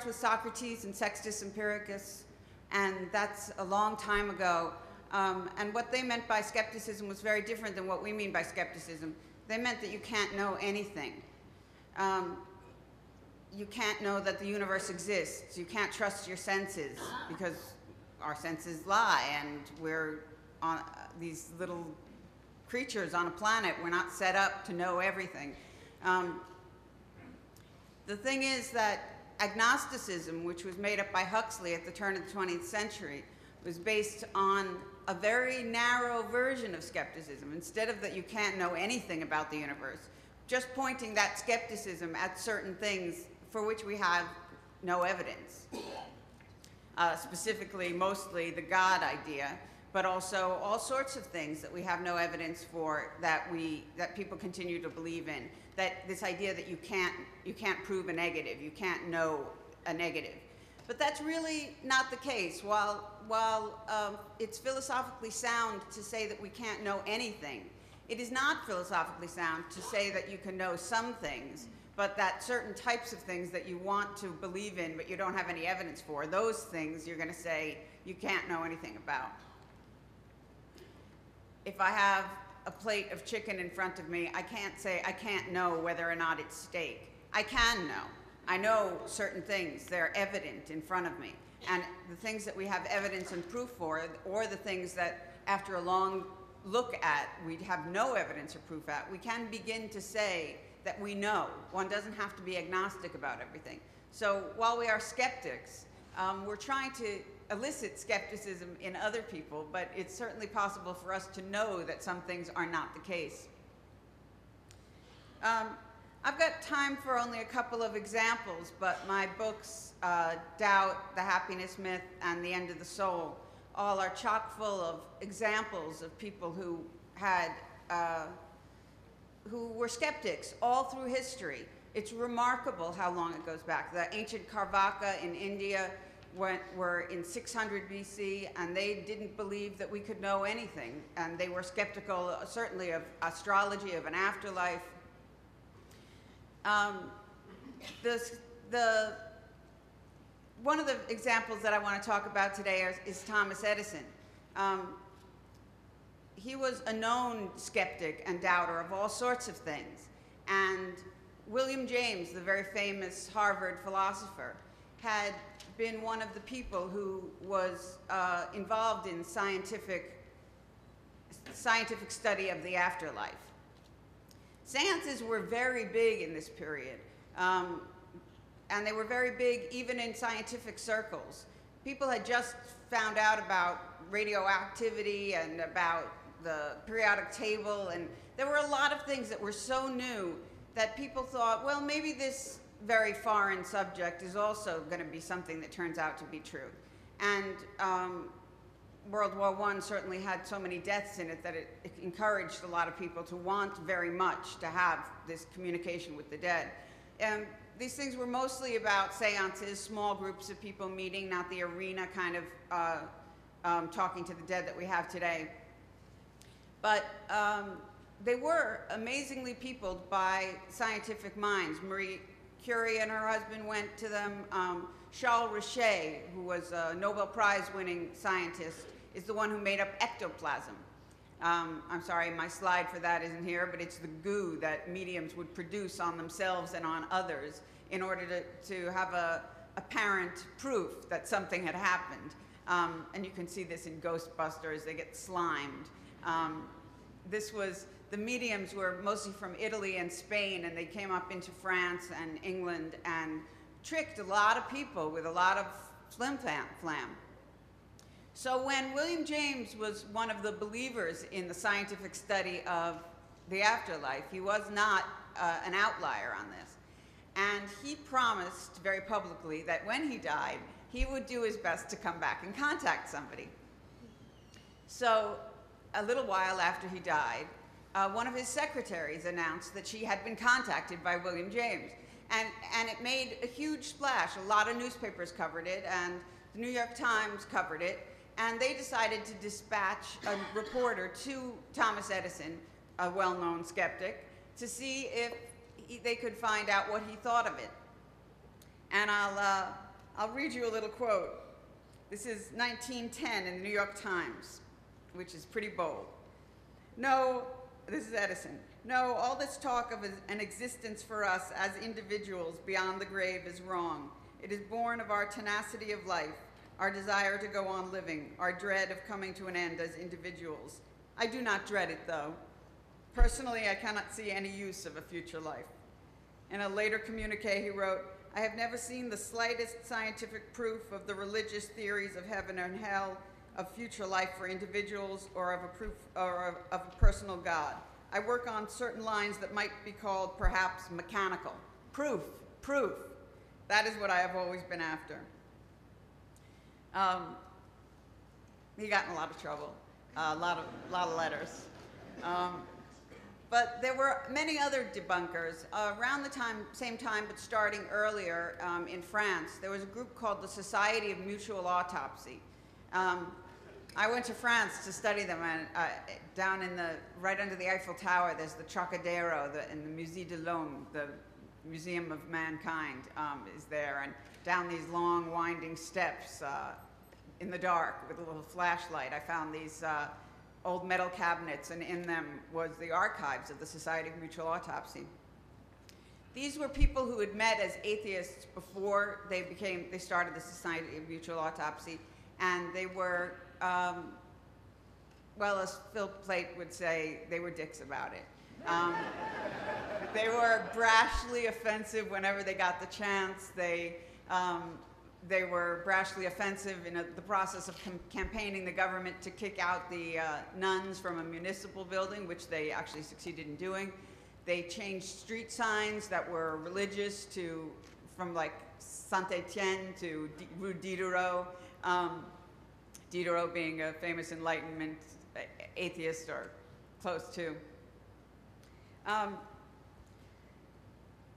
starts with Socrates and Sextus Empiricus, and that's a long time ago. Um, and what they meant by skepticism was very different than what we mean by skepticism. They meant that you can't know anything. Um, you can't know that the universe exists. You can't trust your senses because our senses lie, and we're on uh, these little creatures on a planet. We're not set up to know everything. Um, the thing is that agnosticism, which was made up by Huxley at the turn of the 20th century, was based on a very narrow version of skepticism. Instead of that you can't know anything about the universe, just pointing that skepticism at certain things for which we have no evidence. Uh, specifically, mostly the God idea, but also all sorts of things that we have no evidence for that we that people continue to believe in. That this idea that you can't you can't prove a negative, you can't know a negative. But that's really not the case. While while um, it's philosophically sound to say that we can't know anything, it is not philosophically sound to say that you can know some things, but that certain types of things that you want to believe in but you don't have any evidence for, those things you're going to say you can't know anything about if I have a plate of chicken in front of me, I can't say I can't know whether or not it's steak. I can know. I know certain things. They're evident in front of me. And the things that we have evidence and proof for, or the things that after a long look at, we have no evidence or proof at, we can begin to say that we know. One doesn't have to be agnostic about everything. So while we are skeptics, um, we're trying to elicit skepticism in other people, but it's certainly possible for us to know that some things are not the case. Um, I've got time for only a couple of examples, but my books, uh, Doubt, The Happiness Myth, and The End of the Soul, all are chock full of examples of people who had, uh, who were skeptics all through history. It's remarkable how long it goes back. The ancient Carvaka in India went, were in 600 BC, and they didn't believe that we could know anything. And they were skeptical, certainly, of astrology, of an afterlife. Um, the, the, one of the examples that I want to talk about today is, is Thomas Edison. Um, he was a known skeptic and doubter of all sorts of things. And William James, the very famous Harvard philosopher, had been one of the people who was uh, involved in scientific, scientific study of the afterlife. Seances were very big in this period, um, and they were very big even in scientific circles. People had just found out about radioactivity and about the periodic table, and there were a lot of things that were so new that people thought, well, maybe this very foreign subject is also going to be something that turns out to be true. And um, World War I certainly had so many deaths in it that it, it, encouraged a lot of people to want very much to have this communication with the dead. And these things were mostly about seances, small groups of people meeting, not the arena kind of uh, um, talking to the dead that we have today. But um, they were amazingly peopled by scientific minds. Marie Curie and her husband went to them. Um, Charles Richet, who was a Nobel Prize winning scientist, is the one who made up ectoplasm. Um, I'm sorry, my slide for that isn't here, but it's the goo that mediums would produce on themselves and on others in order to, to have a apparent proof that something had happened. Um, and you can see this in Ghostbusters, they get slimed. Um, this was the mediums were mostly from Italy and Spain, and they came up into France and England and tricked a lot of people with a lot of flim flam. So when William James was one of the believers in the scientific study of the afterlife, he was not uh, an outlier on this. And he promised very publicly that when he died, he would do his best to come back and contact somebody. So a little while after he died, uh, one of his secretaries announced that she had been contacted by William James. And, and it made a huge splash. A lot of newspapers covered it, and the New York Times covered it. And they decided to dispatch a reporter to Thomas Edison, a well known skeptic, to see if he, they could find out what he thought of it. And I'll, uh, I'll read you a little quote. This is 1910 in the New York Times, which is pretty bold. No, this is Edison. No, all this talk of an existence for us as individuals beyond the grave is wrong. It is born of our tenacity of life, our desire to go on living, our dread of coming to an end as individuals. I do not dread it, though. Personally, I cannot see any use of a future life. In a later communique, he wrote, I have never seen the slightest scientific proof of the religious theories of heaven and hell, of future life for individuals, or of a, proof, or of, of a personal God. I work on certain lines that might be called perhaps mechanical. Proof, proof. That is what I have always been after. Um, he got in a lot of trouble, uh, a lot of, lot of letters. Um, but there were many other debunkers. Uh, around the time, same time, but starting earlier um, in France, there was a group called the Society of Mutual Autopsy. Um, I went to France to study them, and uh, down in the, right under the Eiffel Tower, there's the Trocadero the, and the Musée de l'Homme, the Museum of Mankind um, is there, and down these long winding steps uh, in the dark with a little flashlight, I found these uh, old metal cabinets, and in them was the archives of the Society of Mutual Autopsy. These were people who had met as atheists before they became, they started the Society of Mutual Autopsy, and they were, um, well, as Phil Plait would say, they were dicks about it. Um, they were brashly offensive whenever they got the chance. They um, they were brashly offensive in a, the process of campaigning the government to kick out the uh, nuns from a municipal building, which they actually succeeded in doing. They changed street signs that were religious to, from like Saint-Étienne to D Rue Diderot. Um, Diderot being a famous Enlightenment atheist or close to. Um,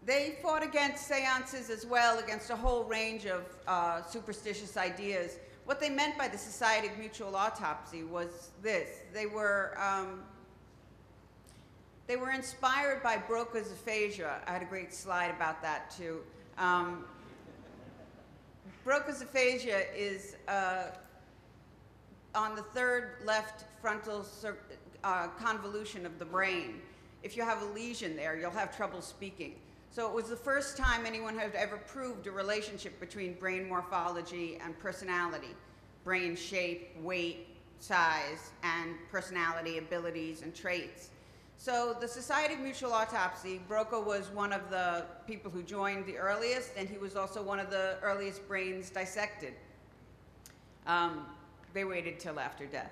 they fought against seances as well, against a whole range of uh, superstitious ideas. What they meant by the Society of Mutual Autopsy was this. They were, um, they were inspired by Broca's aphasia. I had a great slide about that too. Um, Broca's aphasia is uh, on the third left frontal uh, convolution of the brain. If you have a lesion there, you'll have trouble speaking. So it was the first time anyone had ever proved a relationship between brain morphology and personality, brain shape, weight, size, and personality, abilities, and traits. So the Society of Mutual Autopsy, Broca was one of the people who joined the earliest, and he was also one of the earliest brains dissected. Um, they waited till after death.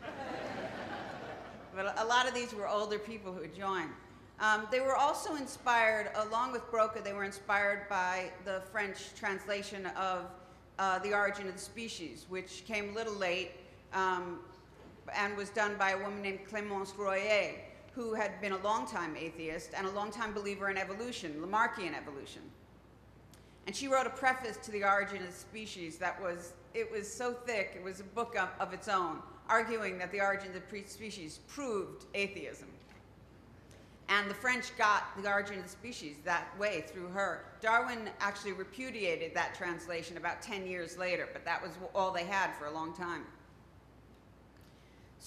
but a lot of these were older people who joined. Um, they were also inspired, along with Broca, they were inspired by the French translation of uh, The Origin of the Species, which came a little late um, and was done by a woman named Clémence Royer, who had been a long-time atheist and a long-time believer in evolution, Lamarckian evolution. And she wrote a preface to The Origin of Species that was, it was so thick, it was a book of, of its own, arguing that the origin of species proved atheism. And the French got the origin of the species that way through her. Darwin actually repudiated that translation about 10 years later, but that was all they had for a long time.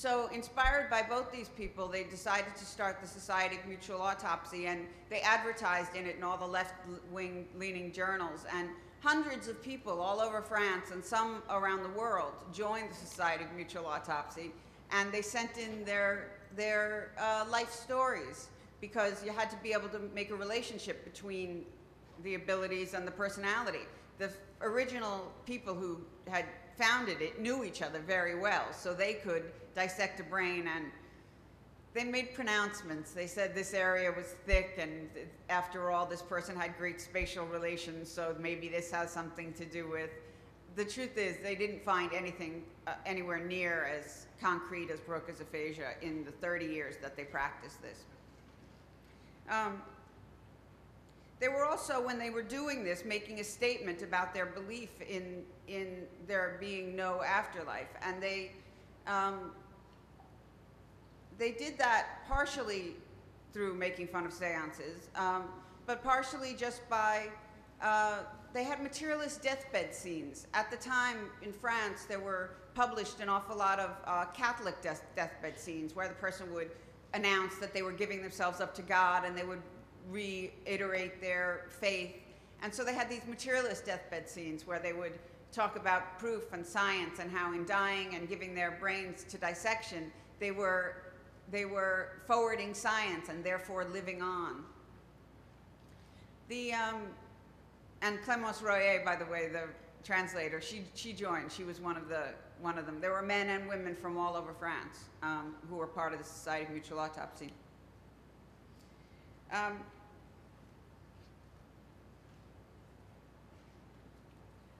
So inspired by both these people, they decided to start the Society of Mutual Autopsy, and they advertised in it in all the left-wing leaning journals. And hundreds of people all over France and some around the world joined the Society of Mutual Autopsy, and they sent in their, their uh, life stories because you had to be able to make a relationship between the abilities and the personality. The original people who had founded it knew each other very well, so they could dissect a brain and they made pronouncements. They said this area was thick, and after all, this person had great spatial relations, so maybe this has something to do with. The truth is, they didn't find anything uh, anywhere near as concrete as Broca's aphasia in the 30 years that they practiced this. Um, they were also, when they were doing this, making a statement about their belief in, in there being no afterlife. And they, um, they did that partially through making fun of seances, um, but partially just by uh, they had materialist deathbed scenes. At the time in France, there were published an awful lot of uh, Catholic death, deathbed scenes where the person would announce that they were giving themselves up to God and they would reiterate their faith. And so they had these materialist deathbed scenes where they would talk about proof and science and how in dying and giving their brains to dissection, they were, they were forwarding science and therefore living on. The, um, and Clemence Royer, by the way, the translator, she, she joined. She was one of, the, one of them. There were men and women from all over France um, who were part of the Society of Mutual Autopsy. Um,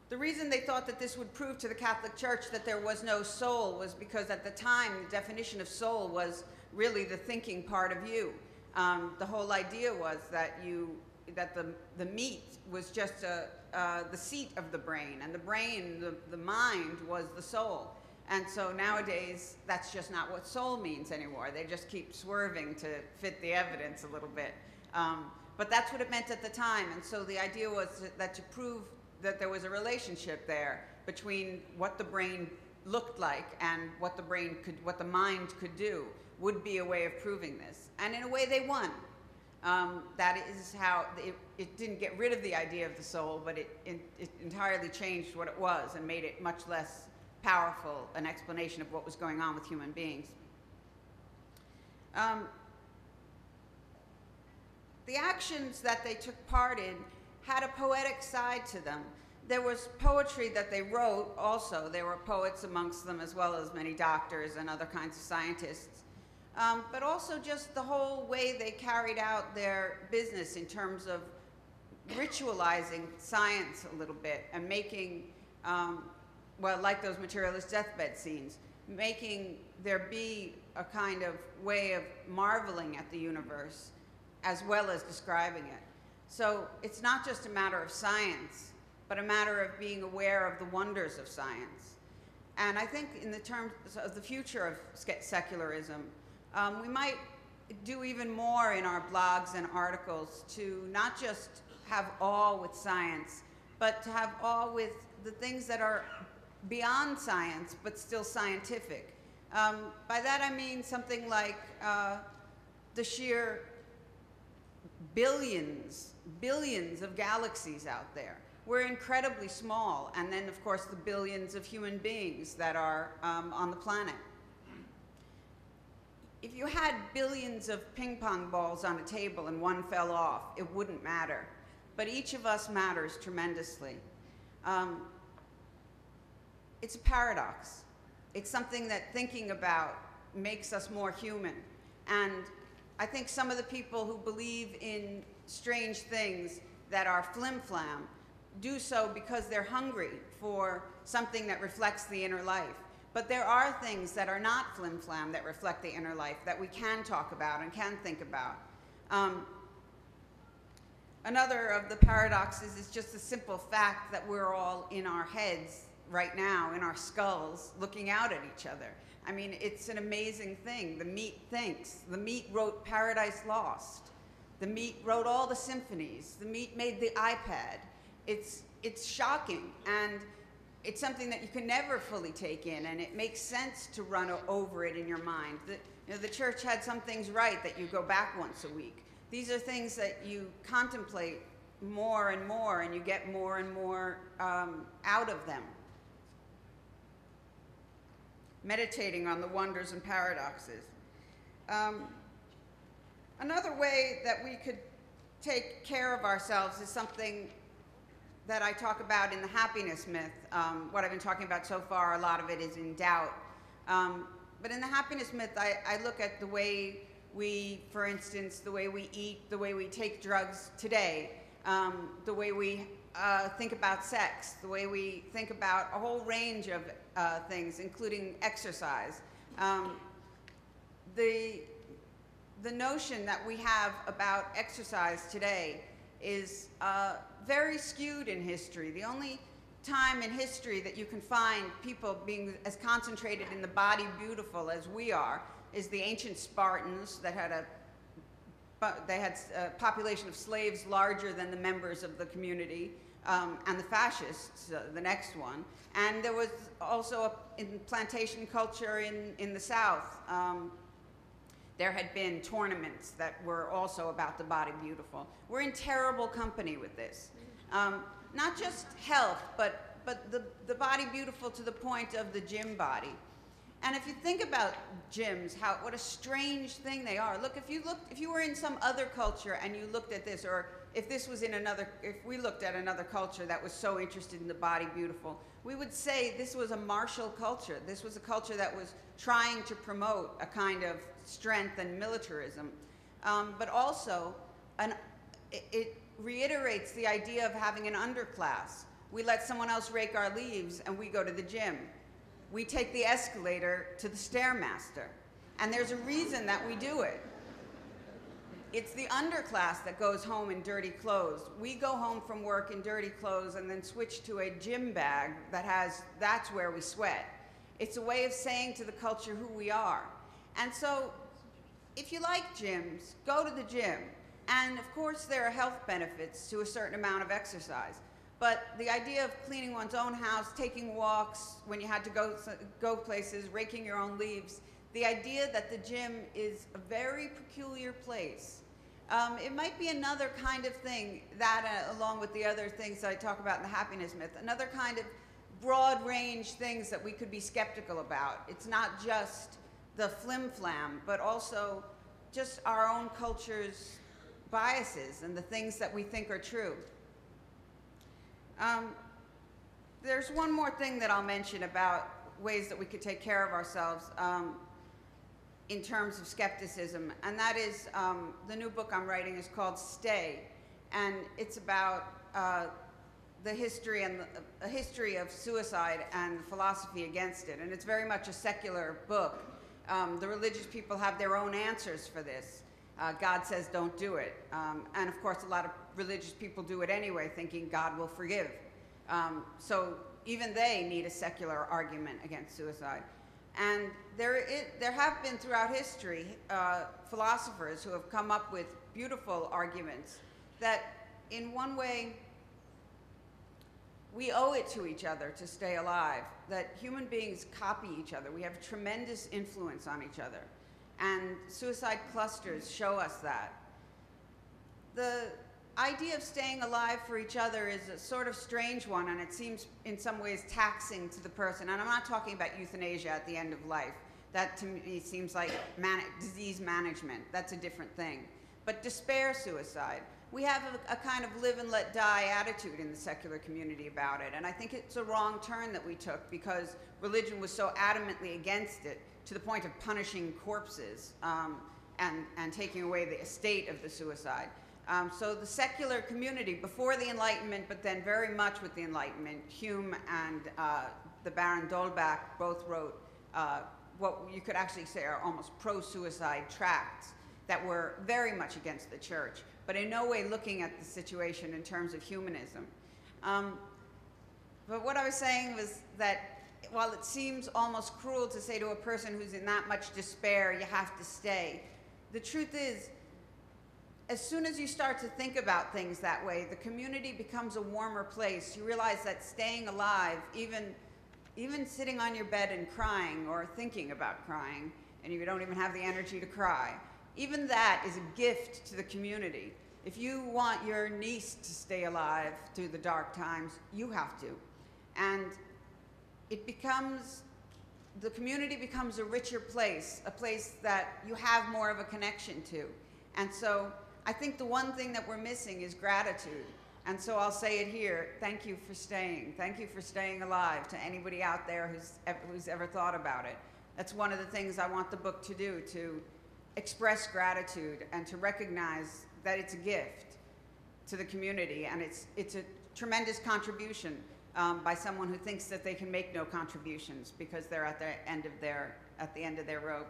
the reason they thought that this would prove to the Catholic Church that there was no soul was because at the time the definition of soul was really the thinking part of you. Um, the whole idea was that you that the, the meat was just a, uh, the seat of the brain, and the brain, the, the mind, was the soul. And so nowadays, that's just not what soul means anymore. They just keep swerving to fit the evidence a little bit. Um, but that's what it meant at the time. And so the idea was that to prove that there was a relationship there between what the brain looked like and what the brain could, what the mind could do, would be a way of proving this. And in a way, they won. Um, that is how it, it, didn't get rid of the idea of the soul, but it, it, it, entirely changed what it was and made it much less powerful an explanation of what was going on with human beings. Um, the actions that they took part in had a poetic side to them. There was poetry that they wrote also. There were poets amongst them as well as many doctors and other kinds of scientists um, but also just the whole way they carried out their business in terms of ritualizing science a little bit and making, um, well, like those materialist deathbed scenes, making there be a kind of way of marveling at the universe as well as describing it. So it's not just a matter of science, but a matter of being aware of the wonders of science. And I think in the terms of the future of secularism, um, we might do even more in our blogs and articles to not just have awe with science, but to have awe with the things that are beyond science but still scientific. Um, by that I mean something like uh, the sheer billions, billions of galaxies out there. We're incredibly small, and then, of course, the billions of human beings that are um, on the planet if you had billions of ping pong balls on a table and one fell off, it wouldn't matter. But each of us matters tremendously. Um, it's a paradox. It's something that thinking about makes us more human. And I think some of the people who believe in strange things that are flim-flam do so because they're hungry for something that reflects the inner life. But there are things that are not flim-flam that reflect the inner life that we can talk about and can think about. Um, another of the paradoxes is just the simple fact that we're all in our heads right now, in our skulls, looking out at each other. I mean, it's an amazing thing. The meat thinks. The meat wrote Paradise Lost. The meat wrote all the symphonies. The meat made the iPad. It's, it's shocking. And it's something that you can never fully take in, and it makes sense to run over it in your mind. The, you know, the church had some things right that you go back once a week. These are things that you contemplate more and more, and you get more and more um, out of them. Meditating on the wonders and paradoxes. Um, another way that we could take care of ourselves is something that I talk about in the happiness myth, um, what I've been talking about so far, a lot of it is in doubt. Um, but in the happiness myth, I, I, look at the way we, for instance, the way we eat, the way we take drugs today, um, the way we uh, think about sex, the way we think about a whole range of uh, things, including exercise. Um, the, the notion that we have about exercise today is uh, very skewed in history. The only time in history that you can find people being as concentrated in the body beautiful as we are is the ancient Spartans that had a they had a population of slaves larger than the members of the community. Um, and the fascists, uh, the next one. And there was also a, in plantation culture in, in the South. Um, there had been tournaments that were also about the body beautiful. We're in terrible company with this. Um, not just health, but, but the, the body beautiful to the point of the gym body. And if you think about gyms, how what a strange thing they are. Look, if you looked, if you were in some other culture and you looked at this, or if this was in another, if we looked at another culture that was so interested in the body beautiful, we would say this was a martial culture. This was a culture that was trying to promote a kind of strength and militarism, um, but also an, it, it reiterates the idea of having an underclass. We let someone else rake our leaves and we go to the gym we take the escalator to the Stairmaster. And there's a reason that we do it. It's the underclass that goes home in dirty clothes. We go home from work in dirty clothes and then switch to a gym bag that has, that's where we sweat. It's a way of saying to the culture who we are. And so, if you like gyms, go to the gym. And of course, there are health benefits to a certain amount of exercise. But the idea of cleaning one's own house, taking walks when you had to go, go places, raking your own leaves, the idea that the gym is a very peculiar place. Um, it might be another kind of thing, that uh, along with the other things that I talk about in the happiness myth, another kind of broad range things that we could be skeptical about. It's not just the flim flam, but also just our own culture's biases and the things that we think are true. Um, there's one more thing that I'll mention about ways that we could take care of ourselves um, in terms of skepticism, and that is um, the new book I'm writing is called Stay, and it's about uh, the history and the, a history of suicide and philosophy against it, and it's very much a secular book. Um, the religious people have their own answers for this. Uh, God says don't do it. Um, and of course, a lot of religious people do it anyway, thinking God will forgive. Um, so even they need a secular argument against suicide. And there, have been throughout history uh, philosophers who have come up with beautiful arguments that, in one way, we owe it to each other to stay alive, that human beings copy each other. We have tremendous influence on each other. And suicide clusters show us that. The idea of staying alive for each other is a sort of strange one, and it seems in some ways taxing to the person. And I'm not talking about euthanasia at the end of life. That to me seems like man disease management. That's a different thing. But despair suicide. We have a, a, kind of live and let die attitude in the secular community about it. And I think it's a wrong turn that we took because religion was so adamantly against it to the point of punishing corpses um, and, and taking away the estate of the suicide. Um, so the secular community, before the Enlightenment, but then very much with the Enlightenment, Hume and uh, the Baron d'Holbach both wrote uh, what you could actually say are almost pro-suicide tracts that were very much against the church, but in no way looking at the situation in terms of humanism. Um, but what I was saying was that while it seems almost cruel to say to a person who's in that much despair, you have to stay, the truth is, as soon as you start to think about things that way, the community becomes a warmer place. You realize that staying alive, even, even sitting on your bed and crying or thinking about crying, and you don't even have the energy to cry, even that is a gift to the community. If you want your niece to stay alive through the dark times, you have to. And it becomes, the community becomes a richer place, a place that you have more of a connection to. And so I think the one thing that we're missing is gratitude. And so I'll say it here. Thank you for staying. Thank you for staying alive to anybody out there who's ever, who's ever thought about it. That's one of the things I want the book to do, to express gratitude and to recognize that it's a gift to the community and it's, it's a tremendous contribution um, by someone who thinks that they can make no contributions because they're at the end of their at the end of their rope.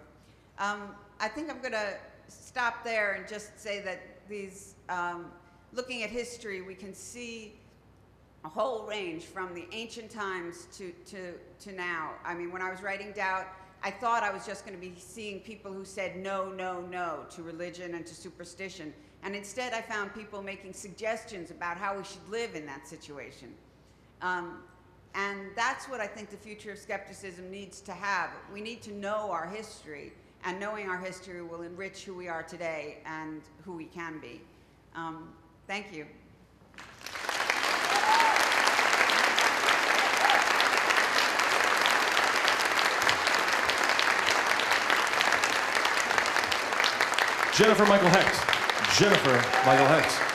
Um, I think I'm going to stop there and just say that these, um, looking at history, we can see a whole range from the ancient times to, to, to now. I mean, when I was writing Doubt, I thought I was just going to be seeing people who said no, no, no to religion and to superstition. And instead, I found people making suggestions about how we should live in that situation. Um, and that's what I think the future of skepticism needs to have. We need to know our history, and knowing our history will enrich who we are today and who we can be. Um, thank you. Jennifer Michael Hecht. Jennifer Michael Hecht.